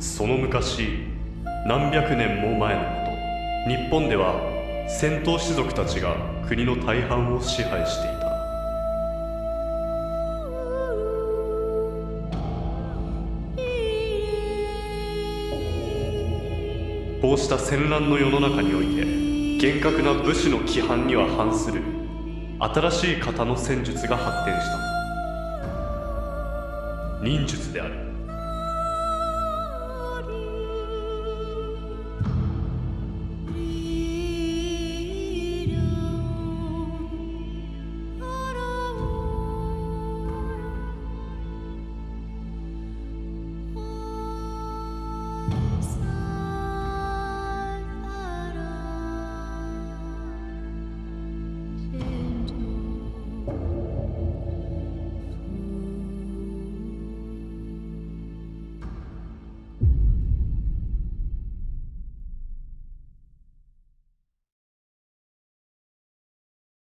その昔何百年も前のこと。日本では戦闘士族たちが国の大半を支配していた。こうした戦乱の世の中において厳格な武士の規範には反する新しい型の戦術が発展した忍術である。